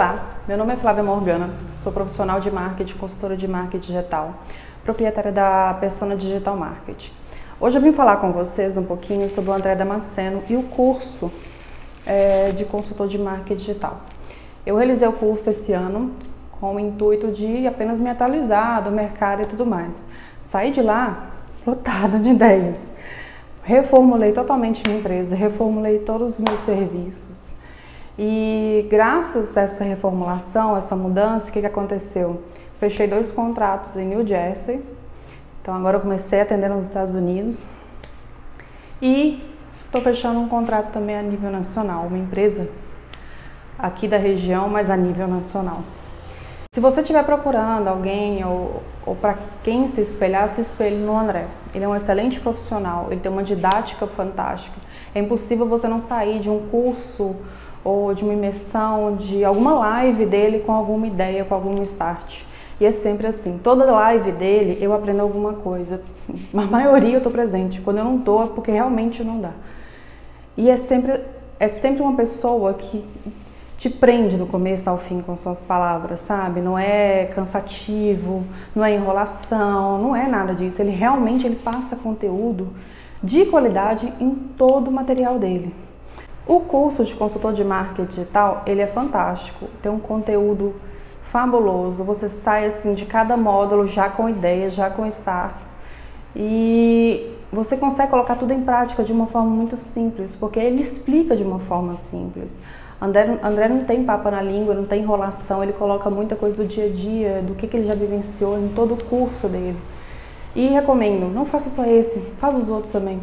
Olá, meu nome é Flávia Morgana, sou profissional de marketing, consultora de marketing digital, proprietária da Persona Digital Marketing. Hoje eu vim falar com vocês um pouquinho sobre o André Damasceno e o curso é, de consultor de marketing digital. Eu realizei o curso esse ano com o intuito de apenas me atualizar do mercado e tudo mais. Saí de lá lotada de ideias. Reformulei totalmente minha empresa, reformulei todos os meus serviços, e graças a essa reformulação, essa mudança, o que, que aconteceu? Fechei dois contratos em New Jersey. Então agora eu comecei a atender nos Estados Unidos. E estou fechando um contrato também a nível nacional, uma empresa aqui da região, mas a nível nacional. Se você estiver procurando alguém ou, ou para quem se espelhar, se espelhe no André. Ele é um excelente profissional, ele tem uma didática fantástica. É impossível você não sair de um curso ou de uma imersão, de alguma live dele com alguma ideia, com algum start. E é sempre assim, toda live dele eu aprendo alguma coisa. A maioria eu estou presente, quando eu não estou é porque realmente não dá. E é sempre, é sempre uma pessoa que te prende do começo ao fim com suas palavras, sabe? Não é cansativo, não é enrolação, não é nada disso. Ele realmente ele passa conteúdo de qualidade em todo o material dele. O curso de consultor de marketing digital, ele é fantástico, tem um conteúdo fabuloso, você sai assim de cada módulo já com ideias, já com starts e você consegue colocar tudo em prática de uma forma muito simples, porque ele explica de uma forma simples. André, André não tem papo na língua, não tem enrolação, ele coloca muita coisa do dia a dia, do que, que ele já vivenciou em todo o curso dele. E recomendo, não faça só esse, faça os outros também.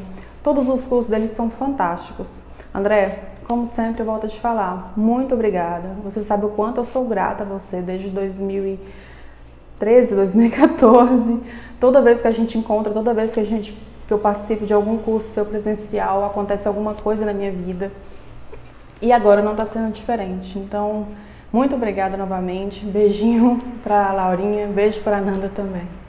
Todos os cursos dele são fantásticos. André, como sempre, eu volto a te falar, muito obrigada. Você sabe o quanto eu sou grata a você desde 2013, 2014. Toda vez que a gente encontra, toda vez que a gente que eu participo de algum curso seu presencial, acontece alguma coisa na minha vida. E agora não está sendo diferente. Então, muito obrigada novamente. Beijinho para Laurinha, beijo para Nanda também.